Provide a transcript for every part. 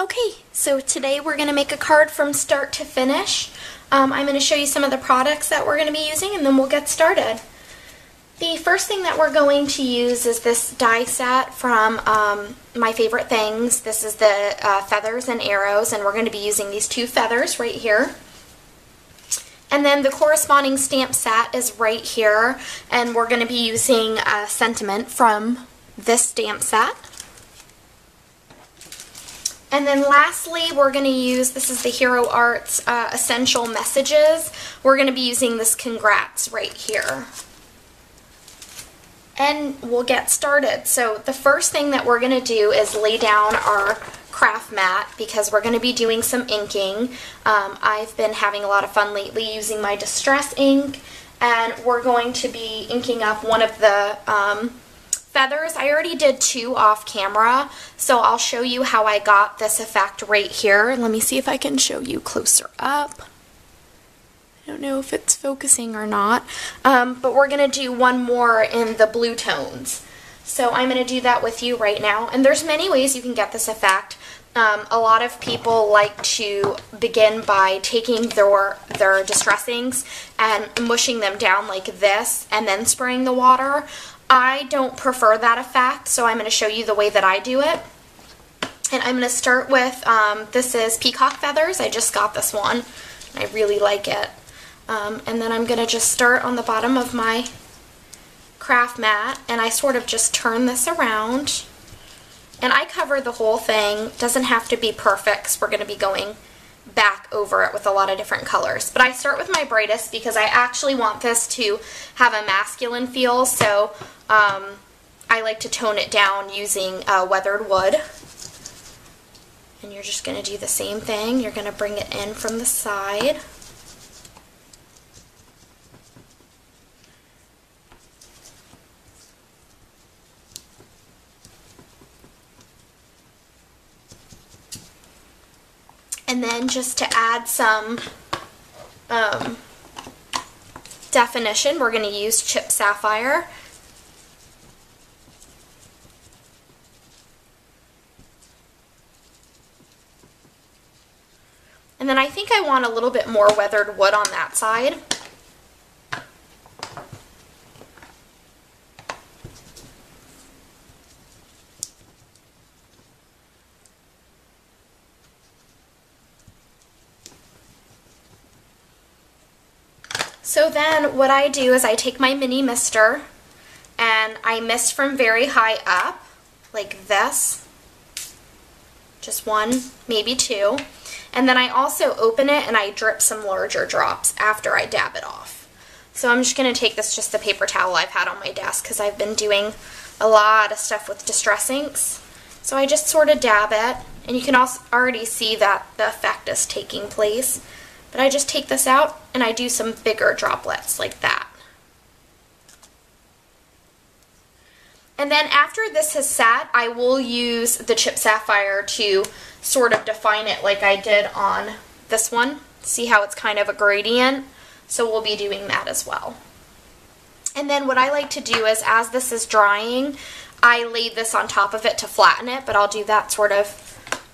Okay, so today we're going to make a card from start to finish. Um, I'm going to show you some of the products that we're going to be using and then we'll get started. The first thing that we're going to use is this die set from um, My Favorite Things. This is the uh, feathers and arrows and we're going to be using these two feathers right here. And then the corresponding stamp set is right here and we're going to be using a sentiment from this stamp set. And then lastly, we're going to use, this is the Hero Arts uh, Essential Messages. We're going to be using this Congrats right here. And we'll get started. So the first thing that we're going to do is lay down our craft mat because we're going to be doing some inking. Um, I've been having a lot of fun lately using my Distress ink and we're going to be inking up one of the um, feathers. I already did two off camera, so I'll show you how I got this effect right here. Let me see if I can show you closer up. I don't know if it's focusing or not, um, but we're going to do one more in the blue tones. So I'm going to do that with you right now. And there's many ways you can get this effect. Um, a lot of people like to begin by taking their, their distress inks and mushing them down like this and then spraying the water. I don't prefer that effect, so I'm going to show you the way that I do it. And I'm going to start with, um, this is Peacock Feathers. I just got this one. I really like it. Um, and then I'm going to just start on the bottom of my craft mat, and I sort of just turn this around. And I cover the whole thing. Doesn't have to be perfect we're going to be going back over it with a lot of different colors. But I start with my brightest because I actually want this to have a masculine feel, so um, I like to tone it down using uh, weathered wood. And you're just going to do the same thing. You're going to bring it in from the side. And then just to add some um, definition, we're going to use Chipped Sapphire. And then I think I want a little bit more weathered wood on that side. So then what I do is I take my mini mister and I mist from very high up, like this. Just one, maybe two. And then I also open it and I drip some larger drops after I dab it off. So I'm just going to take this, just the paper towel I've had on my desk because I've been doing a lot of stuff with distress inks. So I just sort of dab it and you can also already see that the effect is taking place. But I just take this out and I do some bigger droplets like that. And then after this has sat, I will use the Chipped Sapphire to sort of define it like I did on this one. See how it's kind of a gradient? So we'll be doing that as well. And then what I like to do is as this is drying, I lay this on top of it to flatten it, but I'll do that sort of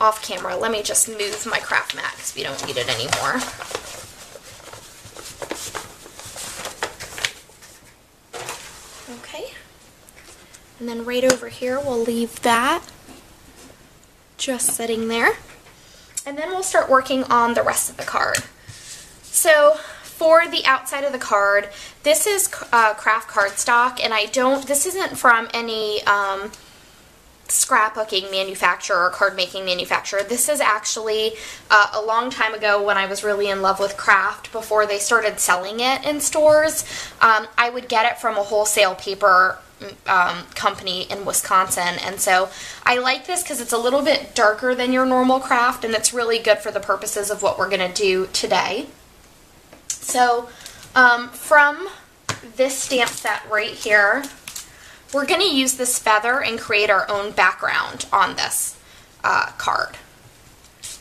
off camera. Let me just move my craft mat because we don't need it anymore. Okay. And then right over here, we'll leave that just sitting there. And then we'll start working on the rest of the card. So for the outside of the card, this is uh, kraft cardstock, and I don't, this isn't from any um, scrapbooking manufacturer or card making manufacturer. This is actually uh, a long time ago when I was really in love with kraft before they started selling it in stores. Um, I would get it from a wholesale paper um, company in Wisconsin and so I like this because it's a little bit darker than your normal kraft and it's really good for the purposes of what we're going to do today. So um, from this stamp set right here, we're going to use this feather and create our own background on this uh, card.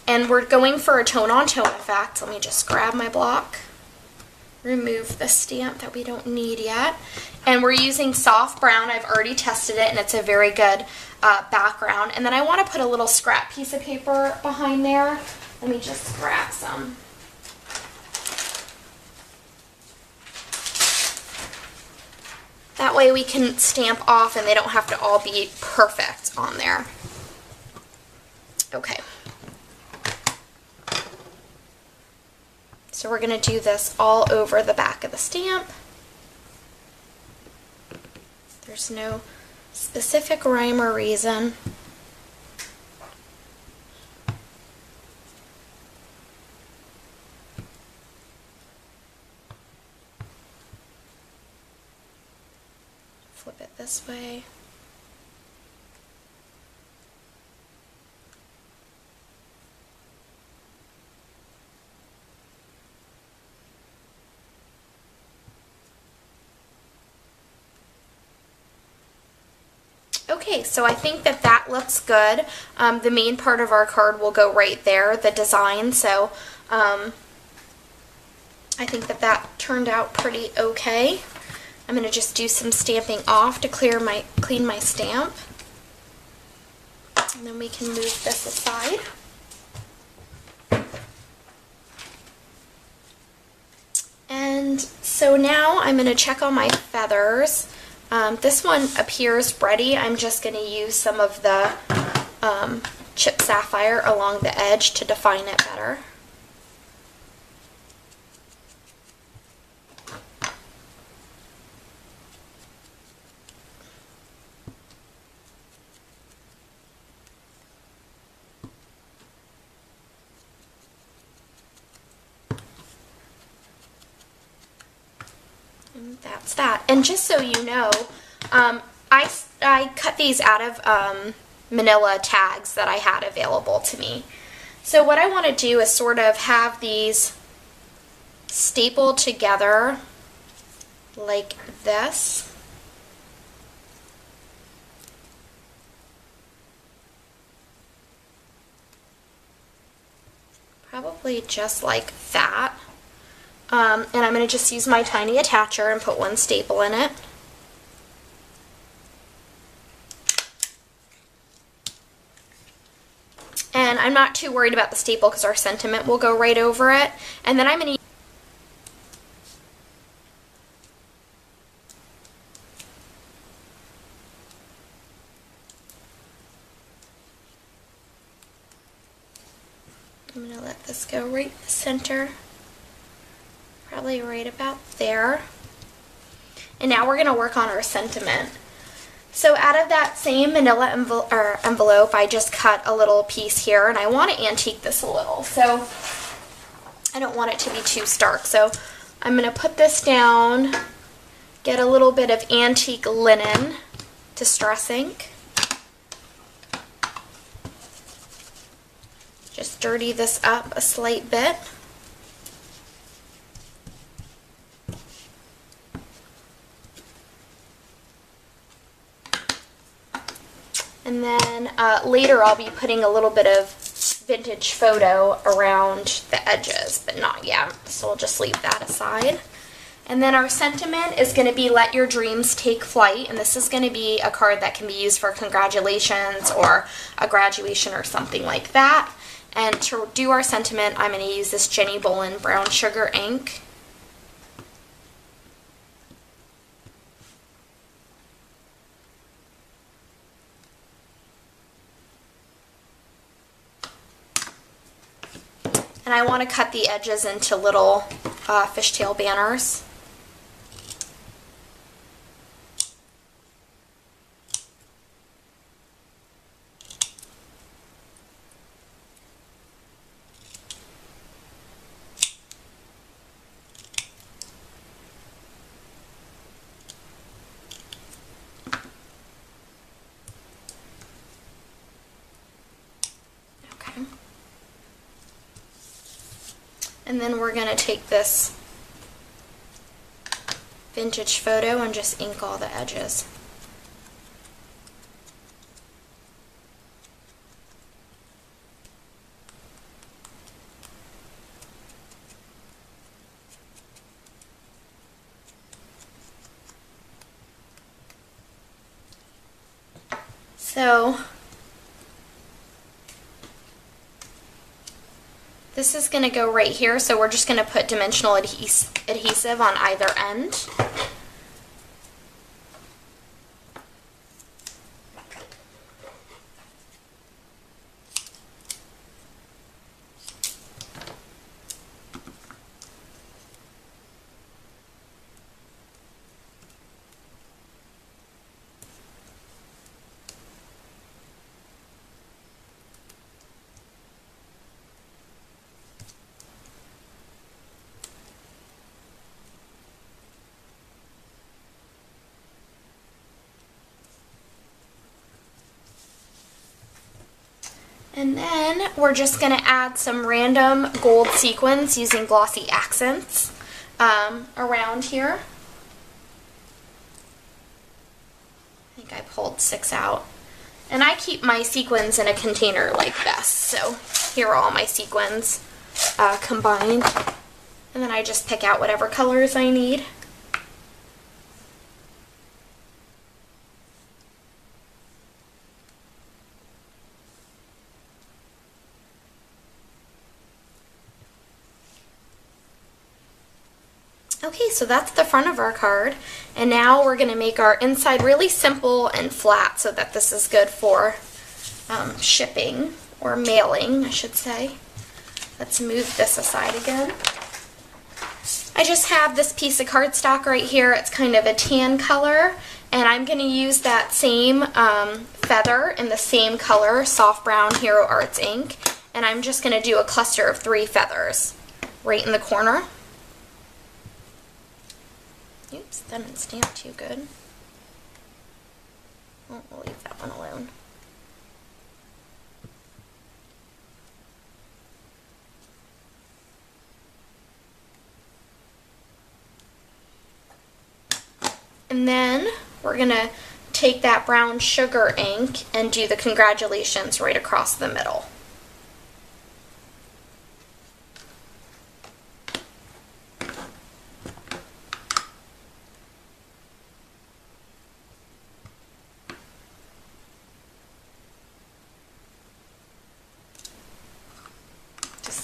And we're going for a tone-on-tone -tone effect. Let me just grab my block. Remove the stamp that we don't need yet. And we're using soft brown. I've already tested it and it's a very good uh, background. And then I want to put a little scrap piece of paper behind there. Let me just grab some. That way we can stamp off and they don't have to all be perfect on there. Okay. So we're going to do this all over the back of the stamp. There's no specific rhyme or reason. Flip it this way. Okay, so I think that that looks good. Um, the main part of our card will go right there, the design, so um, I think that that turned out pretty okay. I'm going to just do some stamping off to clear my clean my stamp. And then we can move this aside. And so now I'm going to check on my feathers. Um, this one appears ready. I'm just going to use some of the um, chipped sapphire along the edge to define it better. That's that. And just so you know, um, I, I cut these out of um, manila tags that I had available to me. So what I want to do is sort of have these stapled together like this. Probably just like that. Um, and I'm going to just use my tiny attacher and put one staple in it. And I'm not too worried about the staple because our sentiment will go right over it. And then I'm going to I'm going to let this go right in the center probably right about there. And now we're going to work on our sentiment. So out of that same manila envelope, I just cut a little piece here, and I want to antique this a little. So I don't want it to be too stark. So I'm going to put this down, get a little bit of antique linen distress ink. Just dirty this up a slight bit. And then uh, later I'll be putting a little bit of vintage photo around the edges, but not yet. So we'll just leave that aside. And then our sentiment is going to be let your dreams take flight. And this is going to be a card that can be used for congratulations or a graduation or something like that. And to do our sentiment, I'm going to use this Jenni Bowlin brown sugar ink. And I want to cut the edges into little uh, fishtail banners. And then we're going to take this vintage photo and just ink all the edges. So this is going to go right here, so we're just going to put dimensional adhes adhesive on either end. And then we're just going to add some random gold sequins using glossy accents um, around here. I think I pulled six out. And I keep my sequins in a container like this. So here are all my sequins uh, combined. And then I just pick out whatever colors I need. Okay, so that's the front of our card. And now we're going to make our inside really simple and flat so that this is good for um, shipping or mailing, I should say. Let's move this aside again. I just have this piece of cardstock right here. It's kind of a tan color. And I'm going to use that same um, feather in the same color, soft brown Hero Arts ink. And I'm just going to do a cluster of three feathers right in the corner. Oops, that didn't stamp too good. Oh, we'll leave that one alone. And then we're going to take that brown sugar ink and do the congratulations right across the middle.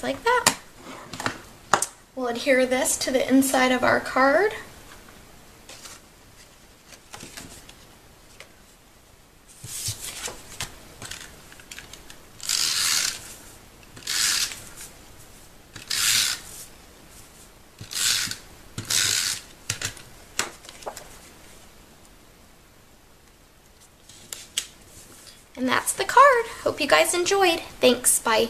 Like that. We'll adhere this to the inside of our card. And that's the card. Hope you guys enjoyed. Thanks. Bye.